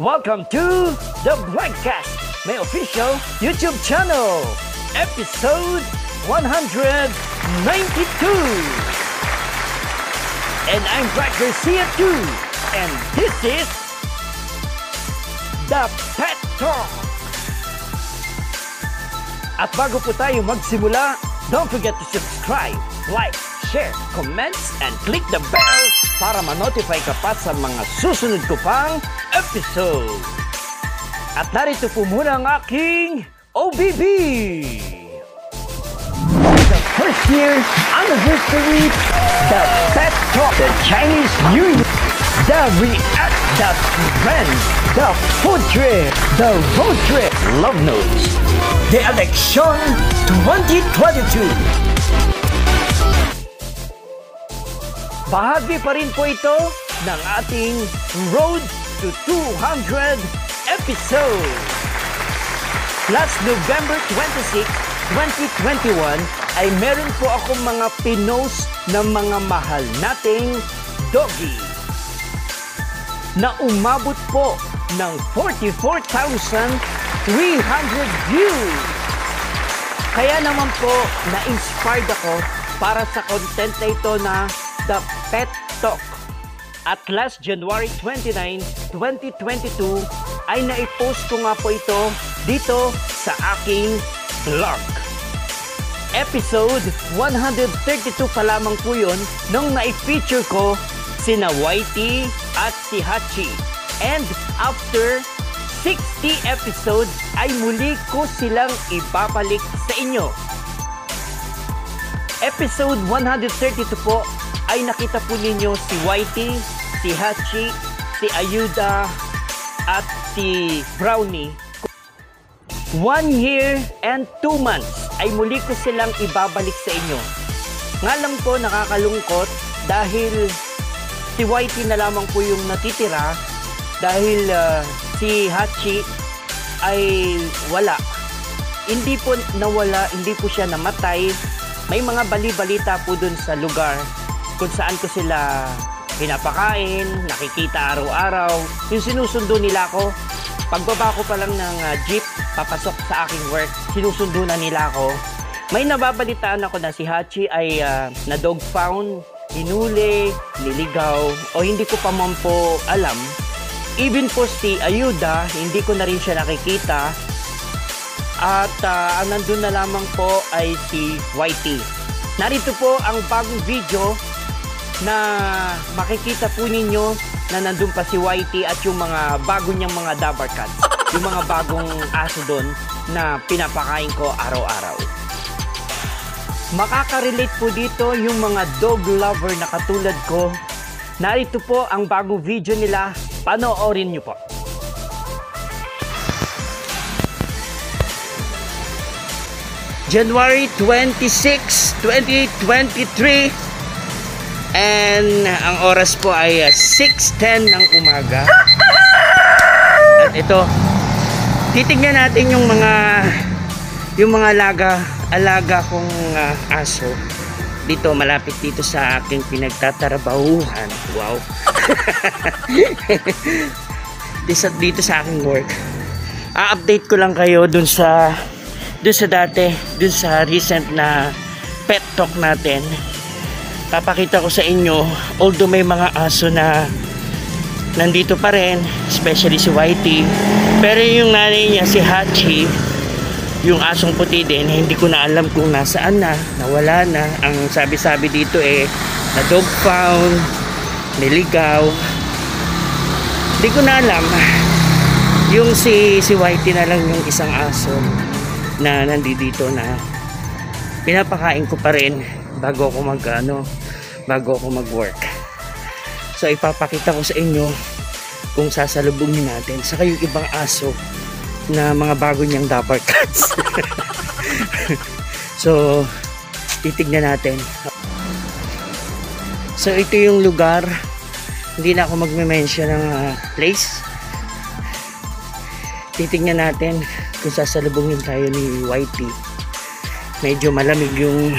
Welcome to the Blankcast, my official YouTube channel, episode 192. And I'm Brad Garcia too, and this is the Pet Talk. At bago po tayo magsimula, don't forget to subscribe, like, share, comments, and click the bell para ma-notify ka pa sa mga susunod ko pang episode. At narito po muna ang aking OBB! The first year anniversary, the Pet Talk, the Chinese New Year, the React, the Trend, the Food Trip, the Road Trip, Love Notes, the Election 2022. Bahagi pa rin po ito ng ating Road to 200 episode. Last November 26, 2021 ay meron po ako mga pinos ng mga mahal nating doggy na umabot po ng 44,300 views. Kaya naman po, na-inspired ako para sa content na ito na The Pet Talk. At last January 29, 2022 ay naipost ko nga po ito dito sa aking vlog. Episode 132 pa lamang po yun nung na-feature ko sina Whitey at si Hachi. And after 60 episodes ay muli ko silang ibabalik sa inyo. Episode 132 po ay nakita po ninyo si Whitey, si Hachi, si Ayuda, at si Brownie. One year and two months ay muli ko silang ibabalik sa inyo. Nga lang po nakakalungkot dahil si Whitey na lamang po yung natitira dahil uh, si Hachi ay wala. Hindi po nawala, hindi po siya namatay. May mga bali-balita po dun sa lugar kung saan ko sila pinapakain, nakikita araw-araw. Yung sinusundo nila ako, pagbaba ko pa lang ng uh, jeep, papasok sa aking work, sinusundo na nila ako. May nababalitaan ako na si Hachi ay uh, na dog found, hinuli, niligaw, o hindi ko pa man po alam. Even po si Ayuda, hindi ko na rin siya nakikita. At uh, ang nandun na lamang po ay si Whitey. Narito po ang bagong video na makikita po ninyo na nandun pa si Whitey at yung mga bago niyang mga Dabar Cats. Yung mga bagong aso doon na pinapakain ko araw-araw. Makaka-relate po dito yung mga dog lover na katulad ko. Narito po ang bagong video nila. Panoorin nyo po. January 26, 2023 And ang oras po ay 6.10 ng umaga. At ito, titignan natin yung mga yung mga alaga, alaga kong uh, aso dito malapit dito sa aking pinagtatrabahuhan. Wow. dito, dito sa aking work. A-update ko lang kayo dun sa dun sa dati, dun sa recent na pet talk natin papakita ko sa inyo although may mga aso na nandito pa rin especially si Whitey. Pero yung nanay niya si Hachi yung asong puti din hindi ko na alam kung nasaan na nawala na. Ang sabi-sabi dito eh na dog found niligaw. Hindi ko na alam. Yung si si Whitey na lang yung isang aso na nandito na. Pinapakain ko pa rin bago ako mag ano, bago ako mag work so ipapakita ko sa inyo kung sasalubungin natin. Sa yung ibang aso na mga bago niyang dapper cats. So titignan natin. So ito yung lugar. Hindi na ako magme-mention ng uh, place. Titignan natin kung sasalubungin tayo ni Whitey. Medyo malamig yung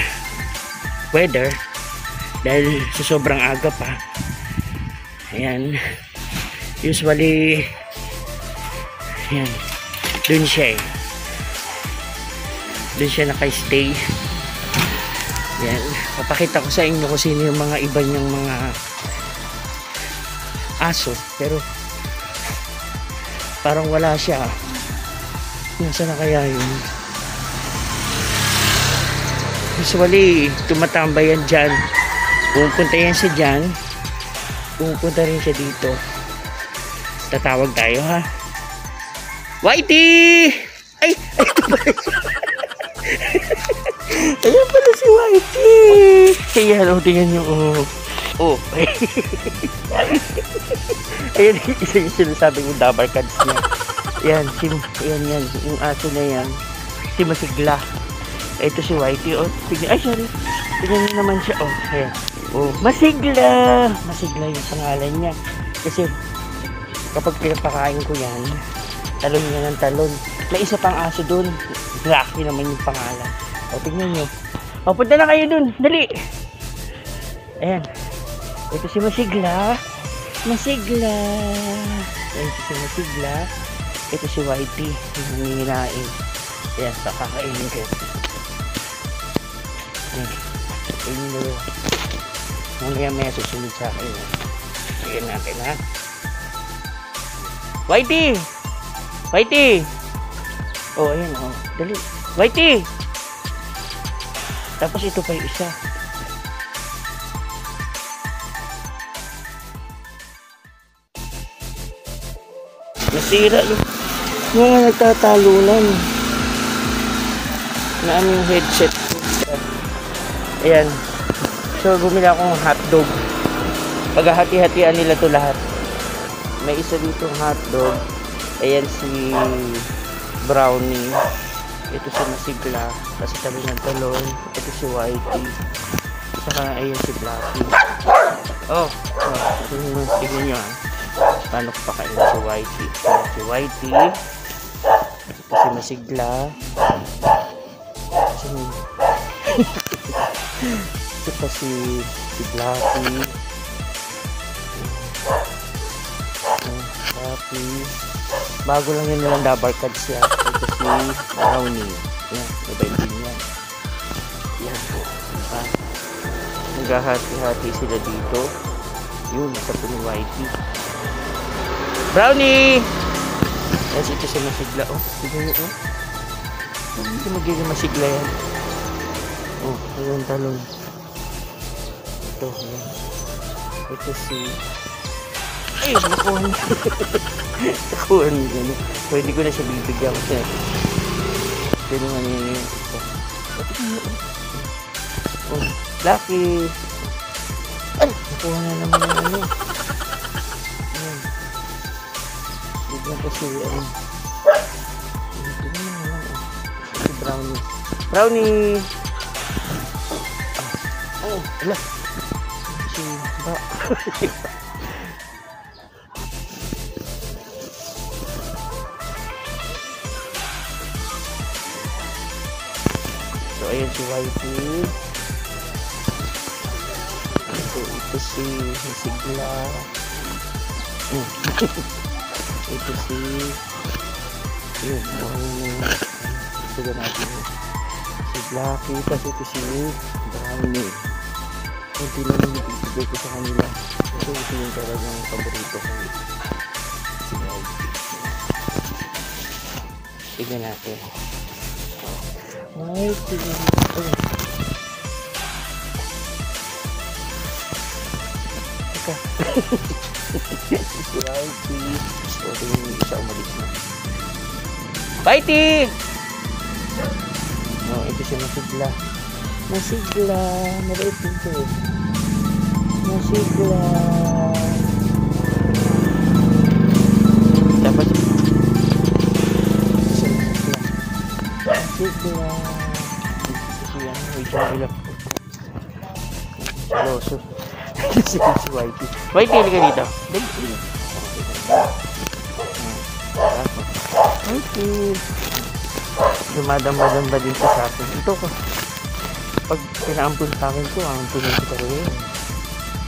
weather dahil sa sobrang aga pa ayan usually Yan. Doon siya eh. Doon siya naka-stay. Yan. Papakita ko sa inyo kung sino yung mga iba niyang mga aso. Pero parang wala siya. Nasaan na kaya yun? Usually, tumatambay yan dyan. Pupunta yan siya dyan. Pupunta rin siya dito. Tatawag tayo ha. Whitey! Ay! Ay! Ayan pala si Whitey! Ayan, o, tingnan nyo. Oh. Oh. Ayan, isa yung sinasabi ko dabar cards niya. Ayan, si, ayan, yan. Yung aso na yan. Si Masigla. Ito si Whitey. Oh, tingnan. Ay, sorry. Tingnan niyo naman siya. Oh, ayan. Oh, Masigla! Masigla yung pangalan niya. Kasi, kapag pinapakain ko yan, talon niya ng talon. May isa pang aso dun. Rocky naman yung pangalan. O, tingnan nyo. O, punta na kayo dun. Dali. Ayan. Ito si Masigla. Masigla. Ito si Masigla. Ito si Whitey. Yung hinginain. Ayan, so kakainin ko. Ayan. Mo. Mamaya maya susunod sa akin. Ayan natin ha. Whitey! Whitey! Oh, ayan oh. Dali. Whitey! Tapos ito pa yung isa. Nasira yung mga nagtatalunan. Na ano yung headset ko. Ayan. So, bumili akong hotdog. Paghahati-hatian nila to lahat. May isa dito hotdog. Ayan si brownie. Ito si Masigla. Kasi tabi ng talon. Ito si Whitey. Saka ayan si Blacky. Oh, oh tingnan nyo ah. Paano ko pakainin si Whitey? Ayan si Whitey. Ito si Masigla. Si Ito pa si, si Blacky. Blacky. Bago lang yun nilang dabar cards siya. Ito si Brownie. Yan, iba din yan. Yan. Diba? Naghahati-hati sila dito. Yun, sa po ni Whitey. Brownie! Yes, ito si Masigla. Oh, tignan niyo, oh. Hindi magiging masigla yan. Oh, ayun talon. Ito, yan. Ito si... Ay, nakuha niya. nakuha niya. Ano. Hindi ko na siya bibigyan kasi pero maningin ito. Oh, Lucky! Ay, nakuha na naman yung ano. Ayan. Bigyan ko si, ano. Ito na naman, oh. Si Brownie. Brownie! Ah. Oh, ala. So, ayan si Whitey. So, ito si Sigla. Mm. ito si... Yun, ito na natin. Si Blacky, tapos ito si Brownie. Kunti lang yung ibigay ko sa kanila. Ito ito yung talagang paborito ko. Si Whitey. Tignan natin. Whitey. Oh. Teka. si Whitey. So, ito yung isa umalis na. Whitey! Oh, ito siya masigla. Masigla. Maliit din to eh. Masigla. Dapat siya masigla. Masigla. Kasi yan, wait lang ilap ko. Loso. si si Whitey. Whitey, halika dito. Dali, dali. Whitey. Dumadamba-damba din siya sa akin. Ito ko. Pag pinaampun sa akin ko, ang tuloy ko rin.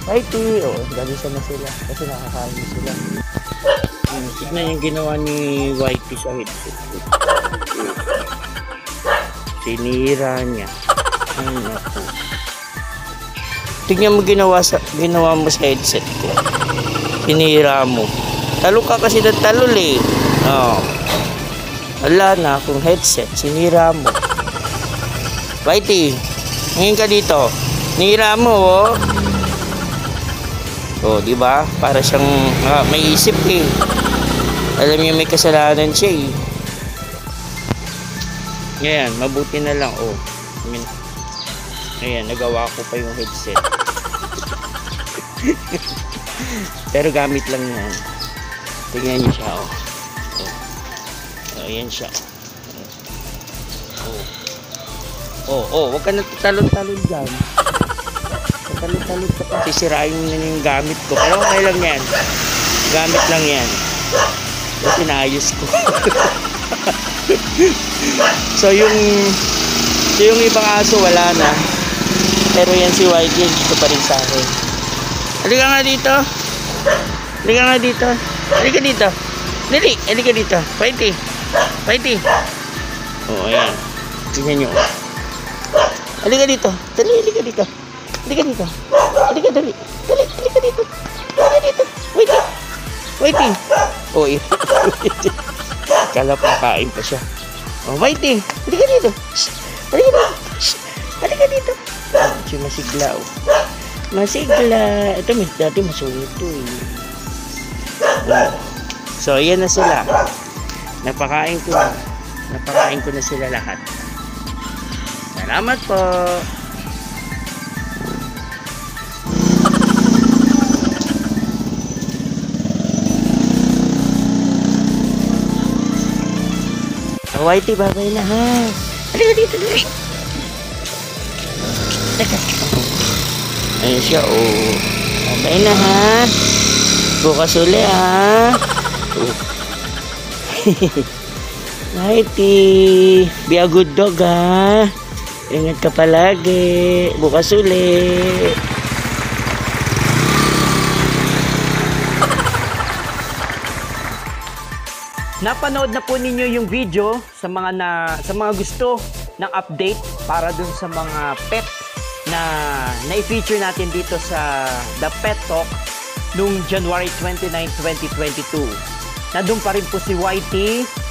Whitey! Oo, oh, gabi na sila. Kasi nakakain sila. Si Tignan yung ginawa ni Whitey sa headset. Sinira niya. Ay, naku. Tignan mo ginawa, sa, ginawa mo sa headset ko. Sinira mo. Talo ka kasi ng talol eh. Oh. Wala na akong headset. Sinira mo. Whitey, ngayon ka dito. Nira mo, oh. Oh, di ba? Para siyang ah, may isip eh. Alam niyo may kasalanan siya eh. Ngayon, mabuti na lang, oh. Ayan, Ayan, nagawa ko pa yung headset. Pero gamit lang yan. Tingnan niyo siya. Oh, oh ayan siya. Oh. Oh, oh, wag ka na talon-talon dyan. Talon-talon ka pa. Sisirain mo na yung gamit ko. Pero okay lang yan. Gamit lang yan. Kasi naayos ko. so yung so yung ibang aso wala na. Pero yan si Whitey, dito pa rin sa akin. Halika nga dito. Halika nga dito. Halika dito. Dali, halika dito. Whitey. Whitey. Oh, ayan. Tingnan nyo. Halika dito. Dali, halika dito. Halika dito. Halika, dali. Dali, halika dito. Halika dito. Whitey. Whitey. Oh, eh. Kala pa kain pa siya. Oh, Whitey. Halika dito. Shh. Halika dito. Shh. Halika dito. Si Masigla, oh. Masigla. Ito, may dati masungit to, eh. Oh. So, ayan na sila. Napakain ko na. Napakain ko na sila lahat. Salamat po. Oh, Whitey, babay na ha. Halika dito, dali. Teka. Ayun siya, oh. Babay na ha. Bukas uli ha. Oh. Whitey, be a good dog ha. Ingat ka palagi. Bukas uli. Napanood na po ninyo yung video sa mga na sa mga gusto ng update para dun sa mga pet na na-feature natin dito sa The Pet Talk nung January 29, 2022. Nandun pa rin po si Whitey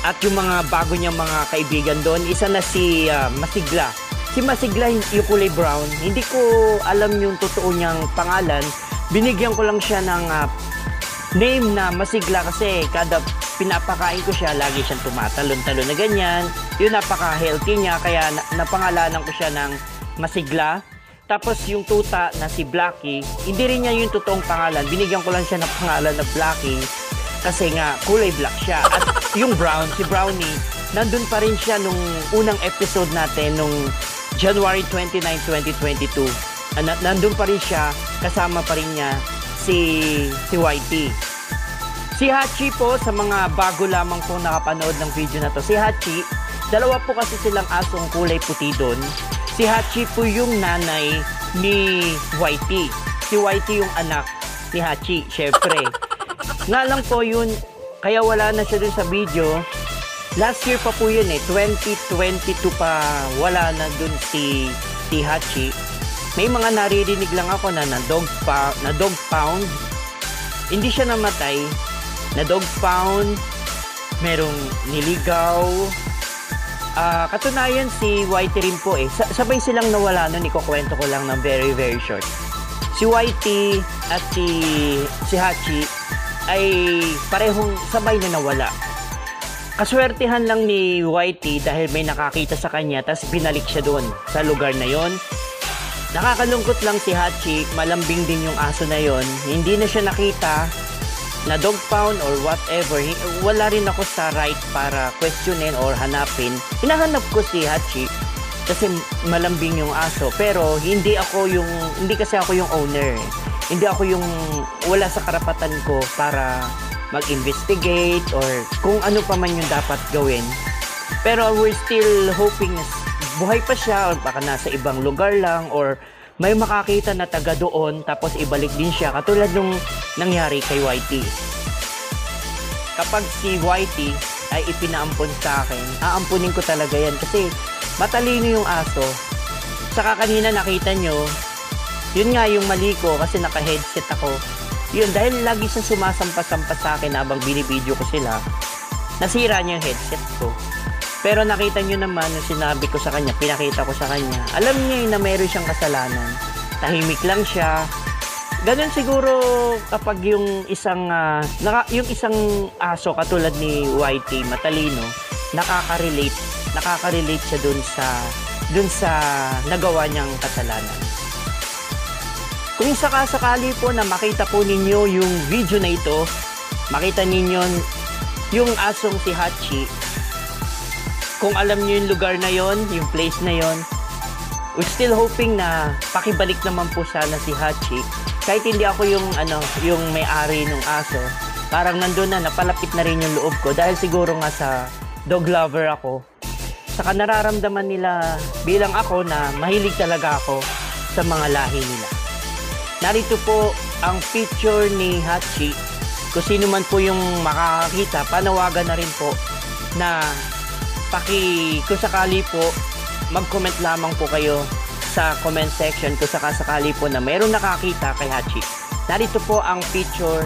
at yung mga bago niyang mga kaibigan doon. Isa na si ah, Masigla. Si Masigla yung kulay brown. Hindi ko alam yung totoo niyang pangalan. Binigyan ko lang siya ng ah, name na Masigla kasi kada pinapakain ko siya, lagi siyang tumatalon-talon na ganyan. Yun, napaka-healthy niya, kaya na- napangalanan ko siya ng Masigla. Tapos yung tuta na si Blackie, hindi rin niya yung totoong pangalan. Binigyan ko lang siya ng pangalan na Blackie kasi nga kulay black siya. At yung brown, si Brownie, nandun pa rin siya nung unang episode natin nung January 29, 2022. Ah, na- nandun pa rin siya, kasama pa rin niya si, si Whitey. Si Hachi po, sa mga bago lamang po nakapanood ng video na to, si Hachi, dalawa po kasi silang asong kulay puti doon. Si Hachi po yung nanay ni Whitey. Si Whitey yung anak ni Hachi, syempre. Nga lang po yun, kaya wala na siya dun sa video. Last year pa po yun eh, 2022 pa wala na dun si, si Hachi. May mga naririnig lang ako na na dog, pa, na dog pound. Hindi siya namatay, na dog pound, merong niligaw. Ah, katunayan si Whitey rin po eh. Sa- sabay silang nawala nun, ikukwento ko lang ng very very short. Si Whitey at si si Hachi ay parehong sabay na nawala. Kaswertihan lang ni Whitey dahil may nakakita sa kanya tapos binalik siya doon sa lugar na yon. Nakakalungkot lang si Hachi, malambing din yung aso na yon. Hindi na siya nakita na dog pound or whatever, wala rin ako sa right para questionin or hanapin. Hinahanap ko si Hachi kasi malambing yung aso pero hindi ako yung hindi kasi ako yung owner. Hindi ako yung wala sa karapatan ko para mag-investigate or kung ano pa man yung dapat gawin. Pero we're still hoping na buhay pa siya or baka nasa ibang lugar lang or may makakita na taga doon tapos ibalik din siya katulad nung nangyari kay Whitey. kapag si Whitey ay ipinaampon sa akin, aampunin ko talaga yan kasi matalino yung aso. Saka kanina nakita nyo, yun nga yung mali ko kasi naka-headset ako. Yun, dahil lagi siyang sumasampa-sampa sa akin habang binibideo ko sila, nasira niya yung headset ko. Pero nakita nyo naman yung sinabi ko sa kanya, pinakita ko sa kanya, alam niya yun na meron siyang kasalanan. Tahimik lang siya, Ganun siguro kapag yung isang uh, naka, yung isang aso katulad ni YT matalino, nakaka-relate, nakaka-relate siya dun sa dun sa nagawa niyang kasalanan. Kung sakasakali po na makita po ninyo yung video na ito, makita ninyo yung asong si Hachi. Kung alam niyo yung lugar na yon, yung place na yon, we're still hoping na pakibalik naman po sana si Hachi kahit hindi ako yung ano, yung may-ari ng aso, parang nandun na, napalapit na rin yung loob ko dahil siguro nga sa dog lover ako. Saka nararamdaman nila bilang ako na mahilig talaga ako sa mga lahi nila. Narito po ang picture ni Hachi. Kung sino man po yung makakakita, panawagan na rin po na paki, kung sakali po, mag-comment lamang po kayo sa comment section kung sakasakali po na meron nakakita kay Hachi. Narito po ang picture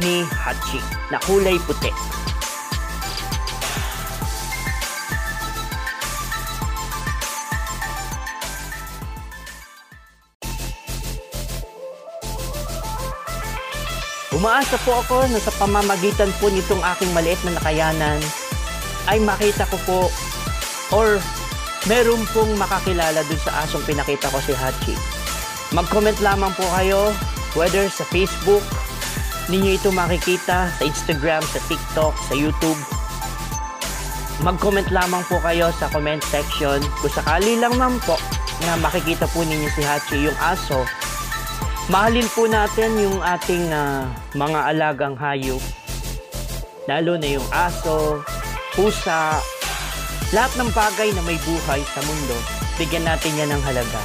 ni Hachi na kulay puti. Umaasa po ako na sa pamamagitan po nitong aking maliit na nakayanan ay makita ko po or meron pong makakilala dun sa asong pinakita ko si Hachi. Mag-comment lamang po kayo whether sa Facebook, ninyo ito makikita, sa Instagram, sa TikTok, sa YouTube. Mag-comment lamang po kayo sa comment section kung sakali lang man po na makikita po ninyo si Hachi, yung aso. Mahalin po natin yung ating uh, mga alagang hayop. Lalo na yung aso, pusa, lahat ng bagay na may buhay sa mundo, bigyan natin yan ng halaga.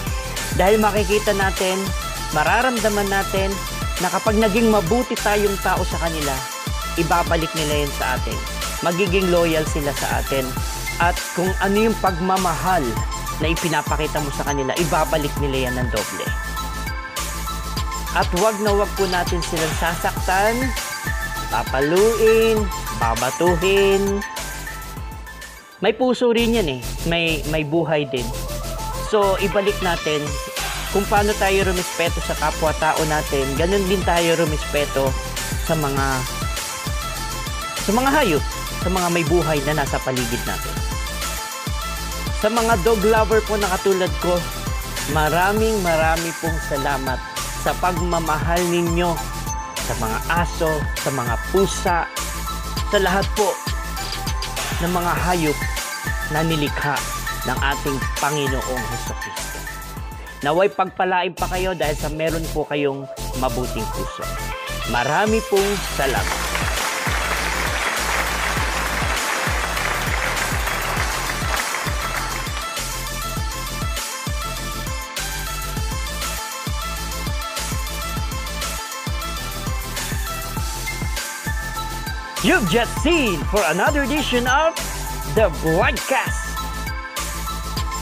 Dahil makikita natin, mararamdaman natin na kapag naging mabuti tayong tao sa kanila, ibabalik nila yan sa atin. Magiging loyal sila sa atin. At kung ano yung pagmamahal na ipinapakita mo sa kanila, ibabalik nila yan ng doble. At wag na wag po natin silang sasaktan, papaluin, babatuhin, may puso rin yan eh. May, may buhay din. So, ibalik natin kung paano tayo rumispeto sa kapwa-tao natin, ganun din tayo rumispeto sa mga sa mga hayop, sa mga may buhay na nasa paligid natin. Sa mga dog lover po na katulad ko, maraming marami pong salamat sa pagmamahal ninyo sa mga aso, sa mga pusa, sa lahat po ng mga hayop na nilikha ng ating Panginoong Heso Kristo. Naway pagpalain pa kayo dahil sa meron po kayong mabuting puso. Marami pong salamat. You've just seen for another edition of The Broadcast.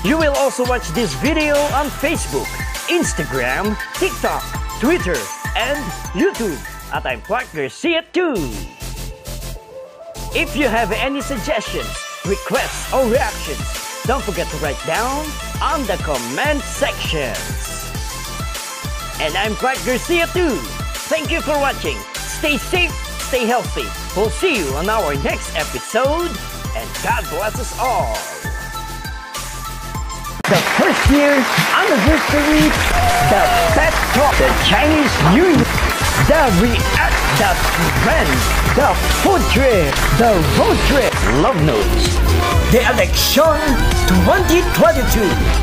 You will also watch this video on Facebook, Instagram, TikTok, Twitter, and YouTube at I'm Clark Garcia too. If you have any suggestions, requests, or reactions, don't forget to write down on the comment sections. And I'm Clark Garcia too. Thank you for watching. Stay safe stay healthy. We'll see you on our next episode, and God bless us all. The first year anniversary, the Pet Talk, the Chinese New Year, the React, the Trend, the Food Trip, the Road Trip, Love Notes, the Election 2022.